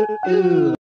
ooh, ooh.